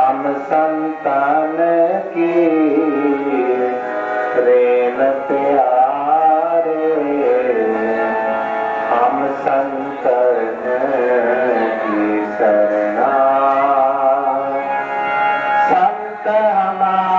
हम संतान की प्रेम प्यारे हम संतन की शरणा संत हमारा